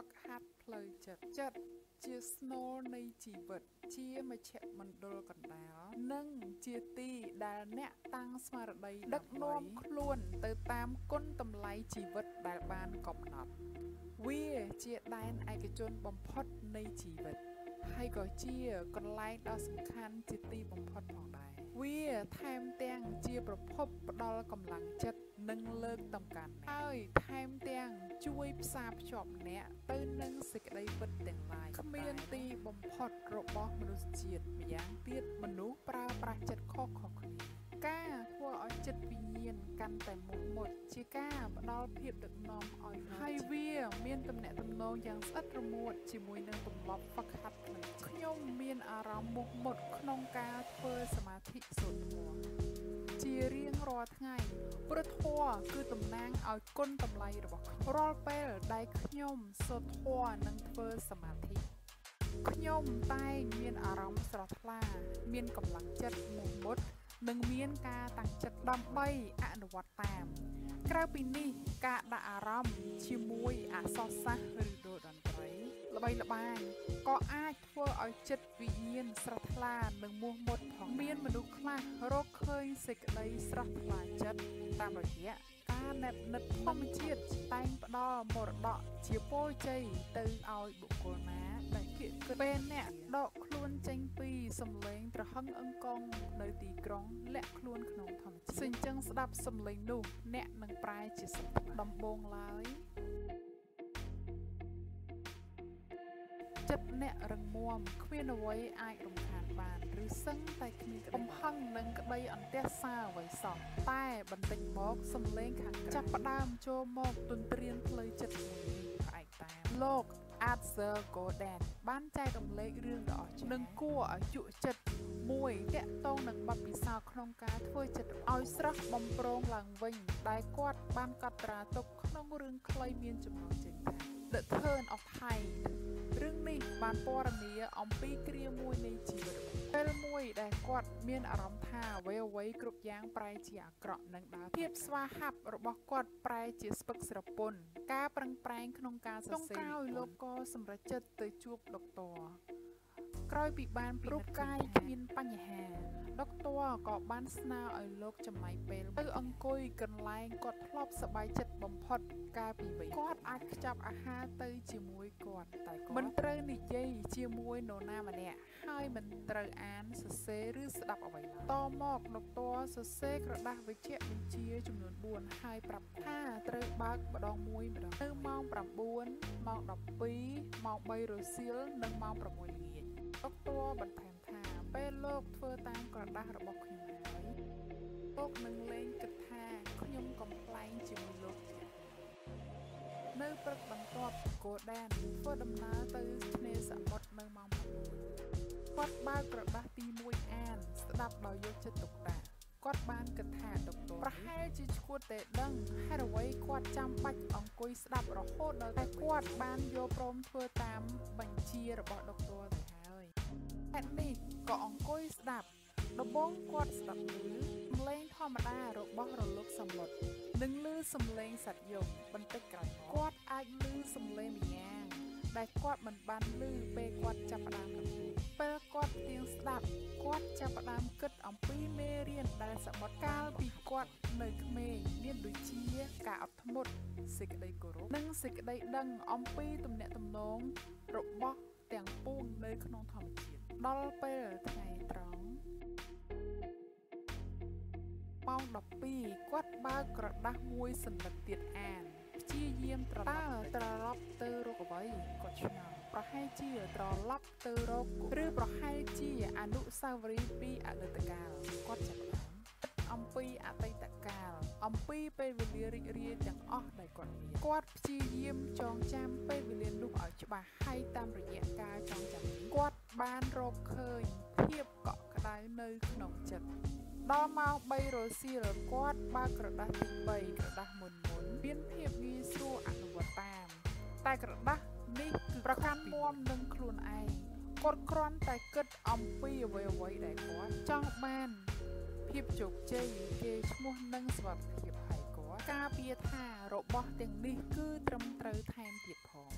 ហ្វឹកហាត់ផ្លូវចិត្តចិត្តជាស្នូលនៃជីវិត ជាមជ្ឈមណ្ឌលកណ្ដាលនិងជាទីដែលអ្នកតាំងស្មារតីដឹកនាំខ្លួនទៅតាមគុណតម្លៃជីវិតដែលបានកំណត់ វាជាដែនឯកជនបំផុតនៃជីវិត ហើយក៏ជាកន្លែងដ៏សំខាន់ជាទីបំផុតផងដែរ វាថែមទាំងជាប្រភពផ្ដល់កម្លាំងចិត្តនិងលើកតម្កើងអ្នកហើយថែមទាំងជួយផ្សារភ្ជាប់អ្នកទៅនឹងសេចក្តីពិតទាំងឡាយគ្មានទីបំផុតរបស់មនុស្សជាតិម្យ៉ាងទៀតមនុស្សប្រើប្រាស់ចិត្តខុសៗគ្នា ការធ្វើឲ្យចិត្តវិញ្ញាណកាន់តែមុខមុតជាការផ្ដល់ភាពដឹកនាំឲ្យហើយវាមានទំនាក់ទំនងយ៉ាងស្អិតរមួតជាមួយនឹងទម្លាប់ហ្វឹកហាត់ផ្លូវចិត្តខ្ញុំមានអារម្មណ៍មុខមុតក្នុងការធ្វើសមាធិសូត្រធម៌ជារៀងរាល់ថ្ងៃព្រោះធម៌គឺតំណាងឲ្យគុណតម្លៃរបស់ខ្ញុំរាល់ពេលដែលខ្ញុំសូត្រធម៌និងធ្វើសមាធិខ្ញុំតែងមានអារម្មណ៍ស្រស់ថ្លា មានកម្លាំងចិត្តមុខមុត និងមានការតាំងចិត្តដើម្បីអនុវត្តតាម ក្រៅពីនេះការដាក់អារម្មណ៍ជាមួយអក្សរសាស្ត្រឬដូតន្ត្រី ល្បីល្បាញក៏អាចធ្វើឲ្យចិត្តវិញ្ញាណស្រស់ថ្លានិងមោះមុតផងមានមនុស្សខ្លះរកឃើញសេចក្តីស្រស់ថ្លាចិត្តតាមរយៈការណែបនិតធម្មជាតិតែងផ្ដល់មរតកជាពរជ័យទៅឲ្យបុគ្គលណាដែលគៀកគិតពេលអ្នកដកខ្លួនចេញពី សំឡេងត្រហឹងអង្កងនៅទីក្រុងលាក់ខ្លួនក្នុងធម្មជាតិសិញ្ចឹងស្ដាប់សំឡេងនោះ អ្នកនឹងប្រែជាសុខដំបងឡើយចិត្តអ្នករឹងមាំគ្មានអ្វីអាចរំខានបានឬសឹងតែគ្មានកំហឹងនឹងក្តីអន្ទះសារអ្វីសោះតែបន្តិចមកសំឡេងខាងក្រៅចាប់ផ្ដើមចូលមកទន្ទ្រានផ្លូវចិត្តមួយនេះផ្អែកតាមលោក Arthur Gordon បានចែករំលែករឿងដ៏អស្ចារ្យនិងគួរឲ្យជក់ចិត្តមួយតាក់ទងនឹងបទពិសោធន៍ក្នុងការធ្វើចិត្តឲ្យស្រស់បំប្រងឡើងវិញដែលគាត់បានកត់ត្រាទុកក្នុងរឿងខ្លីមានចំណងជើងថា The Turn of Tide រឿង នេះបានពណ៌នាអំពីគ្រាមួយនៃជីវិតពេលមួយដែលគាត់មានអារម្មណ៍ថាអ្វីអ្វីគ្រប់យ៉ាងប្រែជាអាក្រក់នឹងដើរភាពស្វាហាប់របស់គាត់ប្រែជាស្ពឹកស្រពន់ការប្រឹងប្រែងក្នុងការសរសេរក្រោយលោកក៏សម្រេចចិត្តទៅជួបដុកទ័រក្រោយពីបានរូបកាយគ្មានបញ្ហា ដុកទ័រក៏បានស្នើឲ្យលោកចំណាយពេលទៅអង្គុយកន្លែងគាត់ធ្លាប់សប្បាយចិត្តបំផុតកាលពីវ័យគាត់អាចខ្ចប់អាហារទៅជាមួយគាត់តែគាត់មិនត្រូវនិយាយជាមួយនរណាម្នាក់ហើយមិនត្រូវអានសរសេរឬស្ដាប់អ្វីឡើយតមកដុកទ័រសរសេរក្រដាស់វិជ្ជបញ្ជាចំនួន4ហើយប្រាប់ថាត្រូវបើកម្ដងមួយម្ដងនៅម៉ោង9ម៉ោង12ម៉ោង3រសៀលនិងម៉ោង6ល្ងាចដុកទ័របន្ថែមថាពេលលោកធ្វើតាមក្រដាស់របស់ខ្ញុំហើយលោកនឹងលេងគិតថាខ្ញុំកំ pl ែងជាមួយលោកទៀតនៅព្រឹកបន្ទាប់កូដានធ្វើដំណើរទៅឆ្នេរសមុទ្រនៅម៉ោង9គាត់បើកក្រដាស់ទី1អាន ស្ដាប់ដោយយកចិត្តទុកដាក់គាត់បានគិតថាដុកទ័រប្រហែលជាឈួតតែដឹងហេតុអ្វីគាត់ចាំបាច់អង្គុយស្ដាប់រហូតដល់តែគាត់បានយកព្រមធ្វើតាមបញ្ជារបស់ដុកទ័រទៅហើយ ហេតុនេះក៏អង្គុយស្ដាប់ដំបូងគាត់ស្ដាប់ឮសំឡេងធម្មតារបស់រលកសមុទ្រនិងឮសំឡេងសត្វយំបន្តិចក្រោយមកគាត់អាចឮសំឡេងម្យ៉ាងដែលគាត់មិនបានឮពេលគាត់ចាប់ផ្ដើមដំណើរពេលគាត់ទៀងស្ដាប់គាត់ចាប់ផ្ដើមគិតអំពីមេរៀនដែលសមុទ្រកាលពីគាត់នៅក្មេងមានដូចជាការអត់ធ្មត់សេចក្តីគោរពនិងសេចក្តីដឹងអំពីទំនាក់ទំនងរបស់ទាំងពួងនៅក្នុងធម្មជាតិ ដល់ពេលថ្ងៃត្រង់ម៉ោង12គាត់បើកក្រដាស់មួយសន្លឹកទៀតអានព្យាយាមត្រឡប់ត្រឡប់ទៅរកអ្វីគាត់ឆ្ងល់ប្រហែលជាត្រឡប់ទៅរកឬប្រហែលជាអនុស្សាវរីយ៍ពីអតីតកាលគាត់ចាប់ផ្ដើមអំពីអតីតកាលអំពីពេលវេលារីករាយទាំងអស់ដែលគាត់មានគាត់ព្យាយាមចងចាំពេលវេលានោះឲ្យច្បាស់ហើយតាមរយៈការចងចាំនេះគាត់ បានរកឃើញភាពកក់ក្ដៅនៅក្នុងចិត្តដល់ម៉ោង3រសៀលគាត់បើកក្រដាស់ទី3ក្រដាស់មុនមុនមានភាពងាយស្រួលអនុវត្តតាម តែក្រដាស់នេះគឺប្រកាន់មុំនឹងខ្លួនឯងគាត់គ្រាន់តែគិតអំពីអ្វីអ្វីដែលគាត់ចង់បានភាពជោគជ័យគេឈ្មោះនឹងសុវត្ថិភាពហើយគាត់ ការពារថារបស់ទាំងនេះគឺត្រឹមត្រូវថែមទៀតផង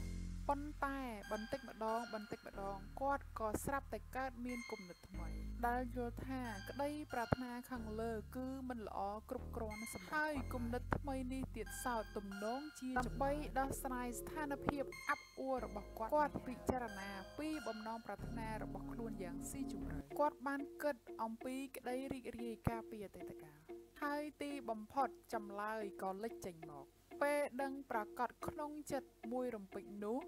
ប៉ុប៉ុន្តែបន្តិចម្ដងបន្តិចម្ដងគាត់ក៏ស្រាប់តែកើតមានគំនិតថ្មី ដែលយល់ថាក្តីប្រាថ្នាខាងលើគឺមិនល្អគ្រប់គ្រាន់សម្រាប់ហើយគំនិតថ្មីនេះទៀតសោតទំនងជាដើម្បីដោះស្រាយស្ថានភាពអាប់អួររបស់គាត់គាត់ពិចារណាពីបំណងប្រាថ្នារបស់ខ្លួនយ៉ាងស៊ីជម្រៅគាត់បានគិតអំពីក្តីរីករាយកាលពីអតីតកាល ហើយទីបំផុតចម្លើយក៏លេចចេញមក ពេលដឹងប្រកាសក្នុងចិត្តមួយរំពេចនោះ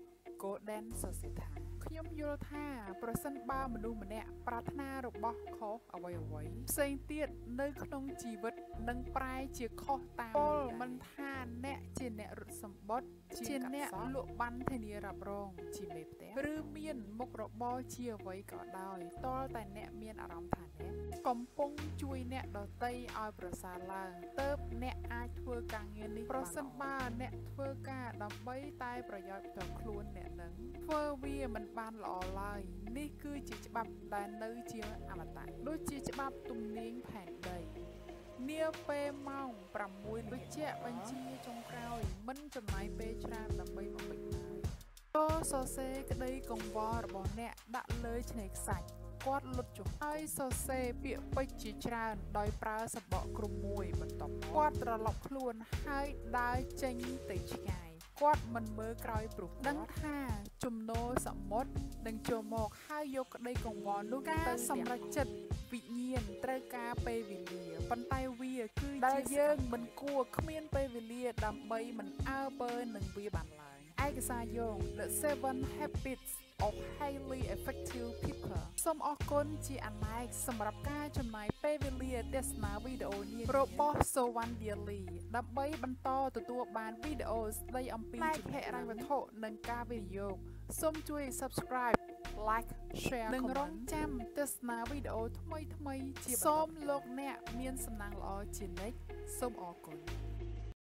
Golden សរសេរថាខ្ញុំយល់ថាប្រសិនបើមនុស្សម្នាក់ប្រាថ្នារបស់ខុសអ្វីអ្វីផ្សេងទៀតនៅក្នុងជីវិតនឹងប្រែជាខុសតាមពលមិនថាអ្នកជាអ្នករត់សម្បត្តិជាអ្នកលក់បានធានារ៉ាប់រងជាមេផ្ទះឬមានមុខរបរជាអ្វីក៏ដោយតលតែអ្នកមានអារម្មណ៍ថាអ្ន កកំពុងជួយអ្នកដតីឲ្យប្រសើរឡើងទៅអ្នកអាចធ្វើការងារនេះប្រសិនបើអ្នកធ្វើការដើម្បីតែប្រយោជន៍ផ្ទាល់ខ្លួនអ្នកនឹងធ្វើវាមិនបានល្អឡើយនេះគឺជាច្បាប់ដែលនៅជាអមតៈដូចជាច្បាប់ទំនាញផែនដីនាពេលម៉ោង6វិជ្ជបញ្ជាចុងក្រោយ មិនចំណាយពេលច្រើនដើម្បីបំពេញឡើយក៏សរសេរក្តីកង្វល់របស់អ្នកដាក់លើឆ្នេរខ្សាច់ គាត់លុតចុះហើយសរសេរពាក្យពេចន៍ជាច្រើនដោយប្រើសបកក្រុមមួយបន្ទាប់គាត់ត្រឡប់ខ្លួនហើយដើរចេញទៅឆ្ងាយគាត់មិនមើលក្រោយព្រោះដឹងថាចំណូលសមុទ្រនឹងចូលមកហើយយកក្តីកង្វល់នោះទៅសម្រេចចិត្តវិញ្ញាណត្រូវការពេលវេលាប៉ុន្តែវាគឺជាយើងមិនគួរគ្មានពេលវេលាដើម្បីមិនអើពើនឹងវាបានឡើយឯកសារយោង The 7 Habits of highly effective people សូមអរគុណជាអនេកសម្រាប់ការចំណាយពេលវេលាទស្សនាវីដេអូនេះរបស់ Sowan Daily ដើម្បីបន្តទទួលបានវីដេអូស្ដីអំពីជំនាញហិរញ្ញវត្ថុនិងការវិនិយោគសូមជួយ Subscribe like share និងរងចាំទស្សនាវីដេអូថ្មីៗជាសូមលោកអ្នកមានសំណាងល្អជានិច្ចសូមអរគុណ